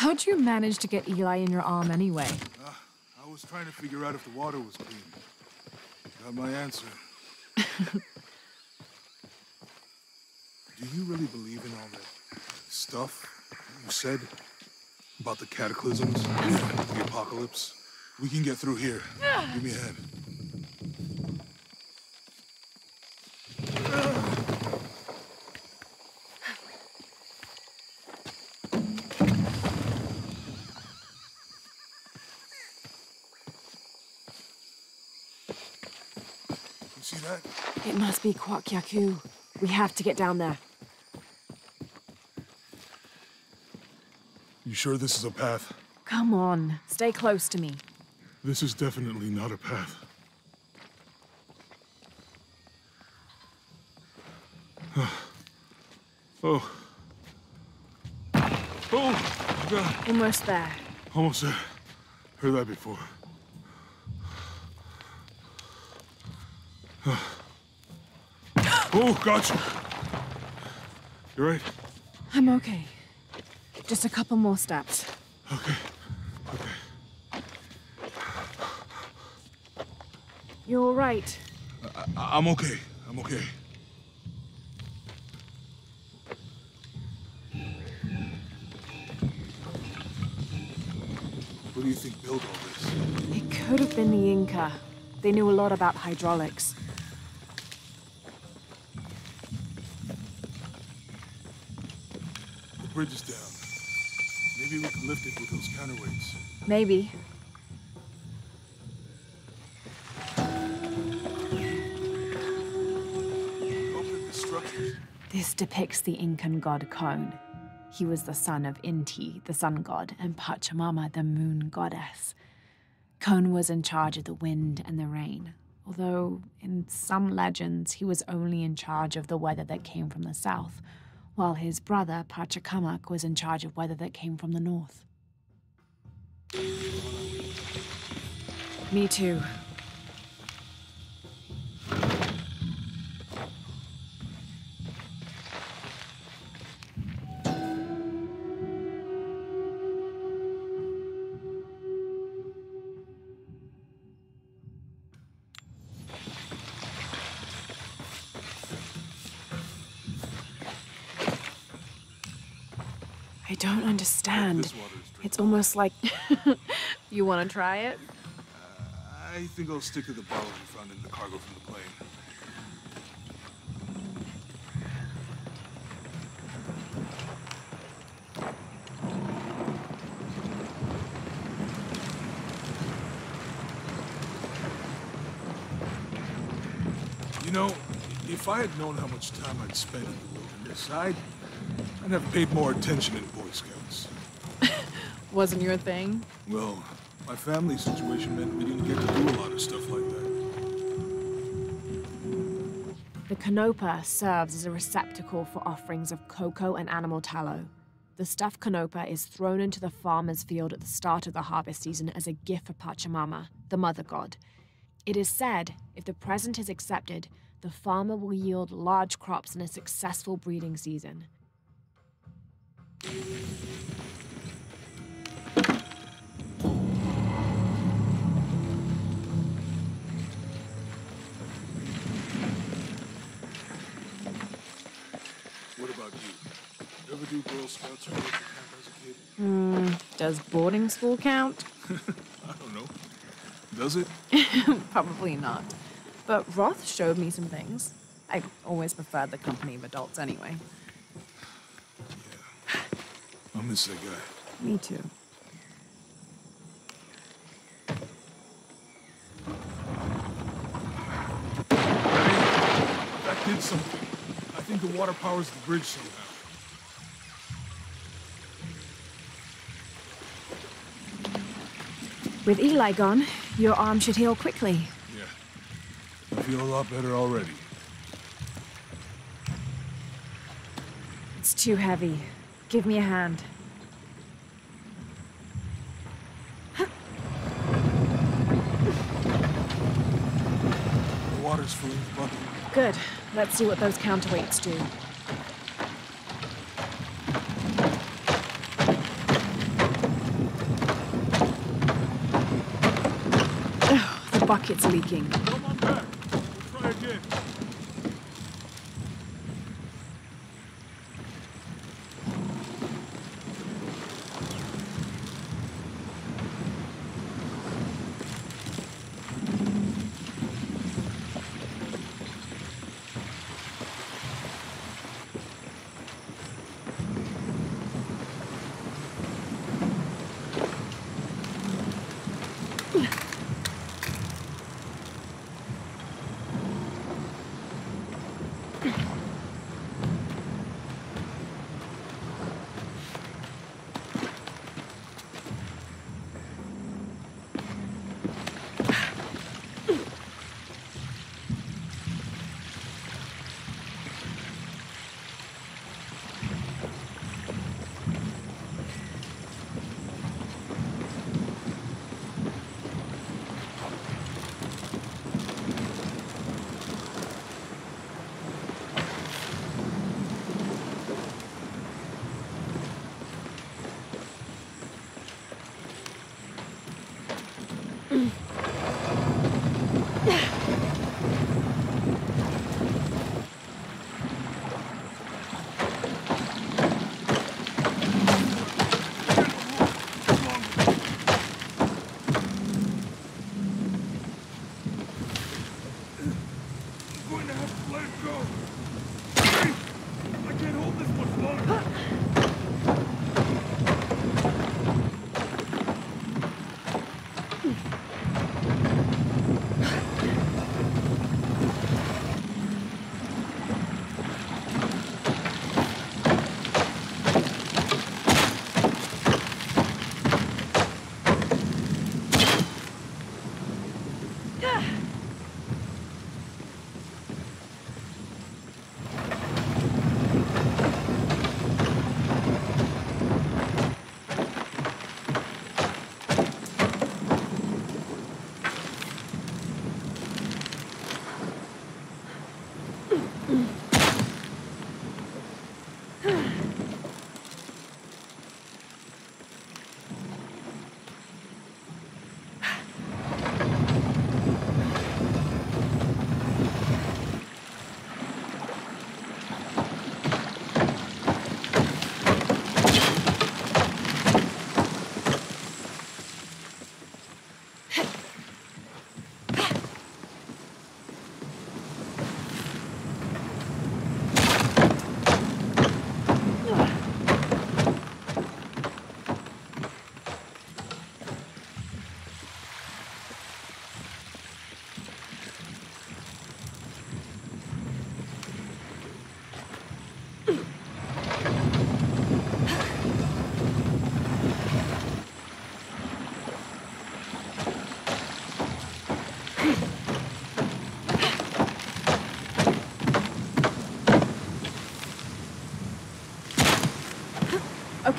How'd you manage to get Eli in your arm anyway? Uh, I was trying to figure out if the water was clean. Got my answer. Do you really believe in all that stuff you said about the cataclysms, the apocalypse? We can get through here. Give me a hand. You that? It must be Kuwaq Yaku. We have to get down there. You sure this is a path? Come on, stay close to me. This is definitely not a path. oh. Oh, God. Almost there. Almost there. Heard that before. oh, gotcha. You're right? I'm okay. Just a couple more steps. Okay. Okay. You're all right. I I'm okay. I'm okay. What do you think built all this? It could have been the Inca. They knew a lot about hydraulics. The bridge is down. Maybe we can lift it with those counterweights. Maybe. Open the structures. This depicts the Incan god Kon. He was the son of Inti, the sun god, and Pachamama, the moon goddess. Kon was in charge of the wind and the rain, although in some legends he was only in charge of the weather that came from the south, while his brother Pachacamac was in charge of weather that came from the north. Me too. Don't understand. This water is drinkable. It's almost like. you want to try it? Uh, I think I'll stick to the bottles we found in the cargo from the plane. You know, if I had known how much time I'd spent in the wilderness, I'd, I'd have paid more attention in Boy Scouts. Wasn't your thing? Well, my family situation meant we didn't get to do a lot of stuff like that. The canopa serves as a receptacle for offerings of cocoa and animal tallow. The stuffed canopa is thrown into the farmer's field at the start of the harvest season as a gift for Pachamama, the mother god. It is said if the present is accepted, the farmer will yield large crops in a successful breeding season. What about you? You ever do Girl Scouts or Camp as a kid? Hmm, does boarding school count? I don't know. Does it? Probably not. But Roth showed me some things. I always preferred the company of adults anyway. I miss that guy. Me too. That did something. I think the water powers the bridge somehow. With Eli gone, your arm should heal quickly. Yeah. I feel a lot better already. It's too heavy. Give me a hand. Good. Let's see what those counterweights do. Oh, the bucket's leaking.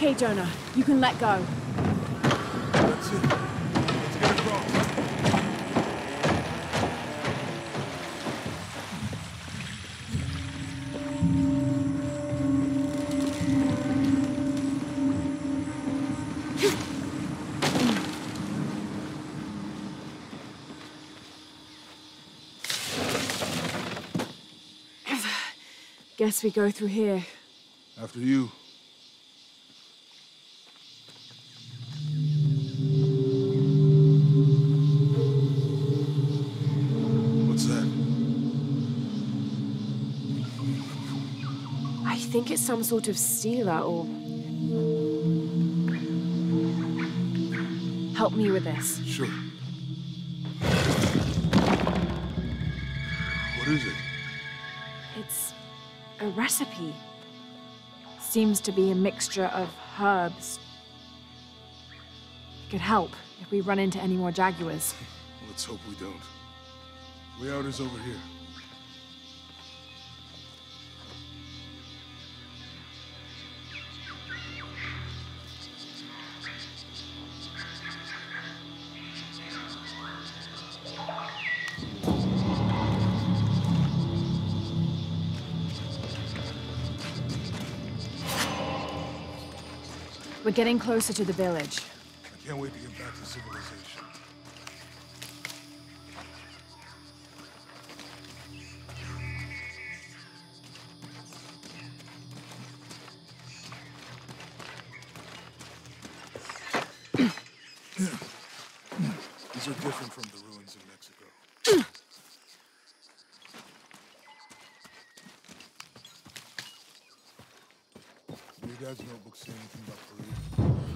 Okay, Jonah, you can let go. That's it. Let's get across. Guess we go through here. After you. Some sort of stela or. Help me with this. Sure. What is it? It's a recipe. Seems to be a mixture of herbs. It could help if we run into any more jaguars. Let's hope we don't. Way out is over here. We're getting closer to the village. I can't wait to get back to civilization.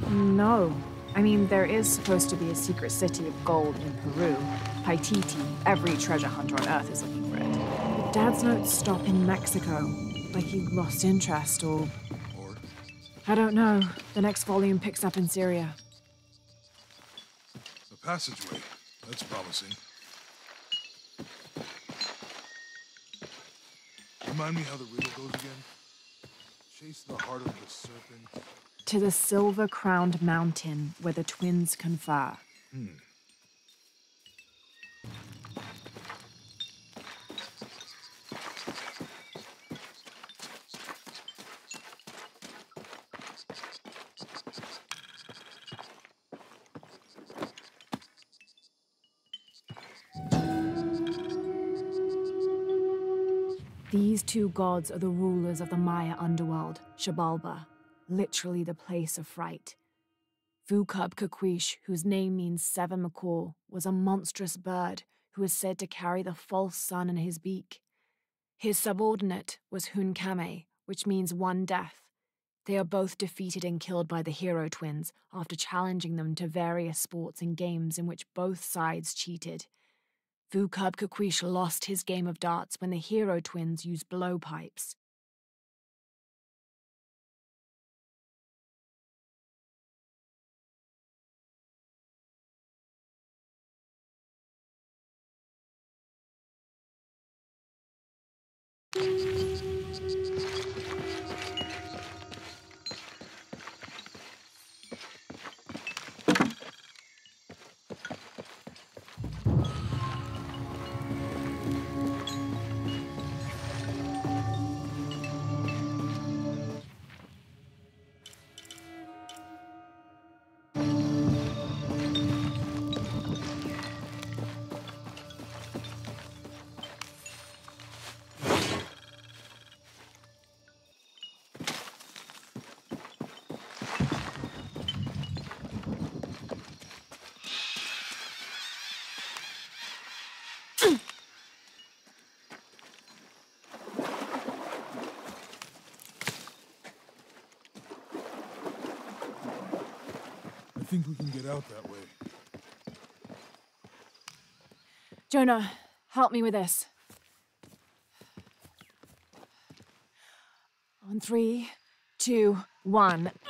No. I mean, there is supposed to be a secret city of gold in Peru. Paititi. Every treasure hunter on Earth is looking for it. But Dad's notes stop in Mexico. Like he lost interest or. I don't know. The next volume picks up in Syria. the passageway? That's promising. Remind me how the riddle goes again? Chase the heart of the serpent. To the silver crowned mountain where the twins confer. Hmm. These two gods are the rulers of the Maya underworld, Xibalba, literally the place of fright. Vucub Caquix, whose name means seven macaw, was a monstrous bird who is said to carry the false sun in his beak. His subordinate was Hun-Came, which means one death. They are both defeated and killed by the hero twins after challenging them to various sports and games in which both sides cheated. Vucub Caquix lost his game of darts when the hero twins used blowpipes. Think we can get out that way. Jonah, help me with this. On three, two, one.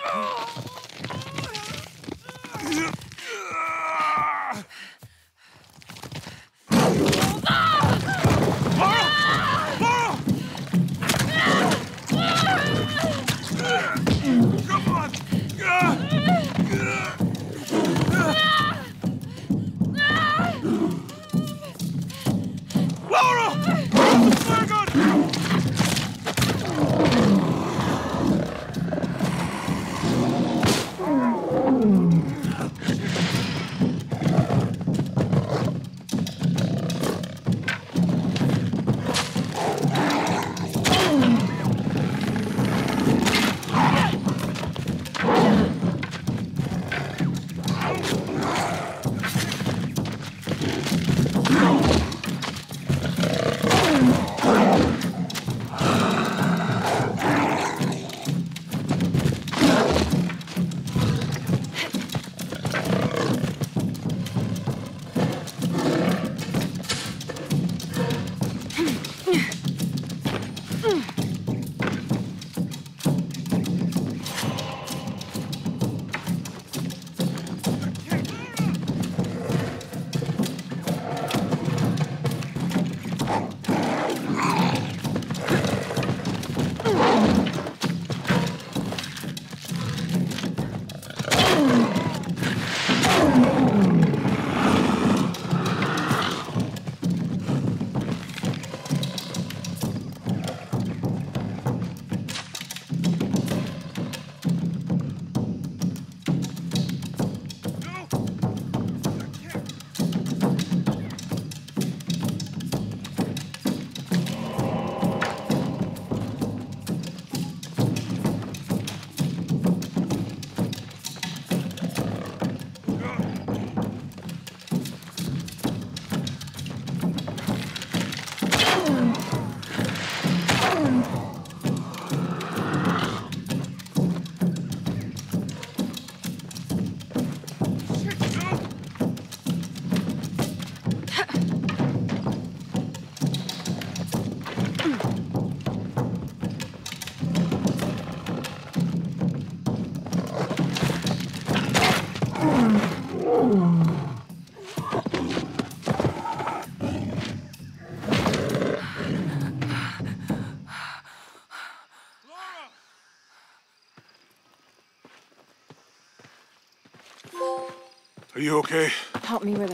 Are you okay? Help me with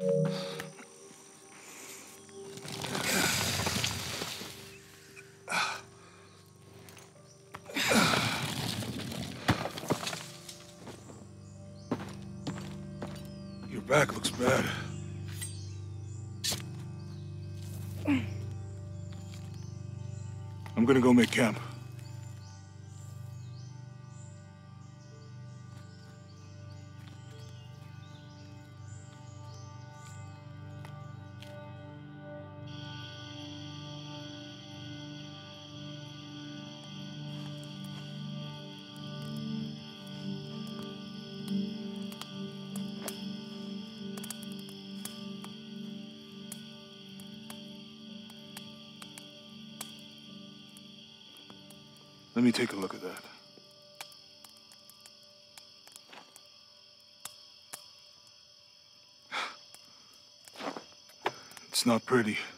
it. Let me take a look at that. It's not pretty.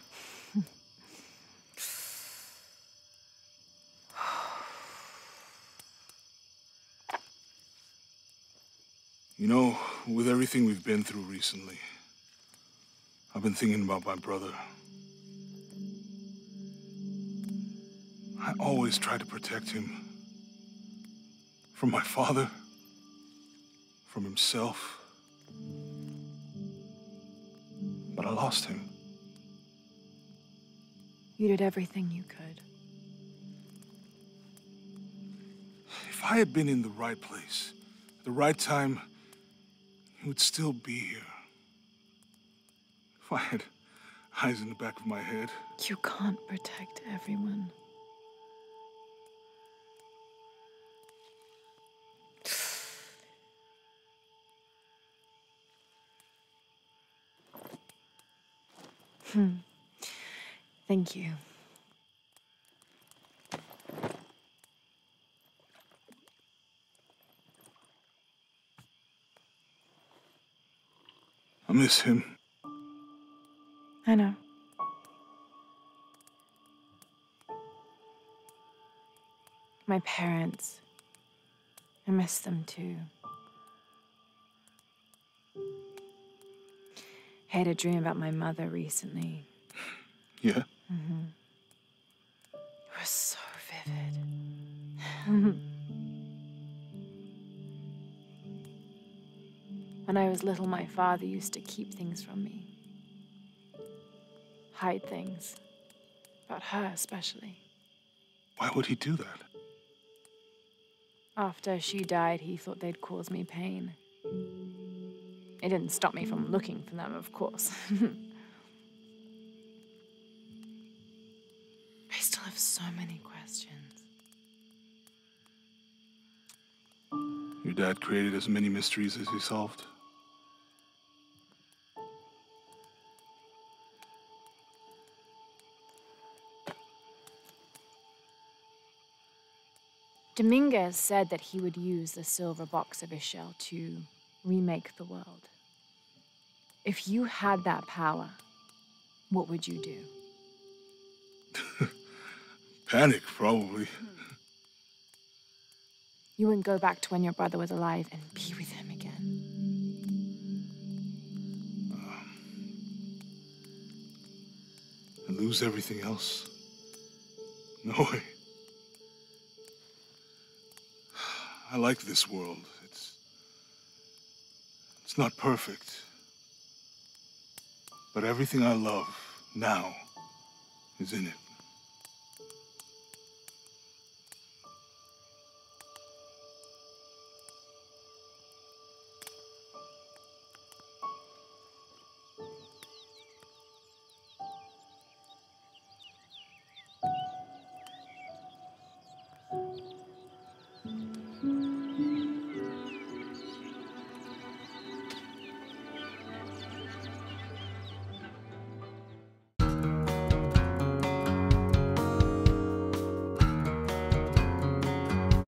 You know, with everything we've been through recently, I've been thinking about my brother. I always tried to protect him. From my father. From himself. But I lost him. You did everything you could. If I had been in the right place, at the right time, he would still be here. If I had eyes in the back of my head. You can't protect everyone. Hmm. Thank you. I miss him. I know. My parents. I miss them too. I had a dream about my mother recently. Yeah? Mm-hmm. It was so vivid. when I was little, my father used to keep things from me, hide things. About her, especially. Why would he do that? After she died, he thought they'd cause me pain. It didn't stop me from looking for them, of course. I still have so many questions. Your dad created as many mysteries as he solved. Dominguez said that he would use the silver box of Ix Chel to remake the world. If you had that power, what would you do? Panic, probably. You wouldn't go back to when your brother was alive and be with him again. And lose everything else? No way. I like this world. It's. It's not perfect. But everything I love now is in it.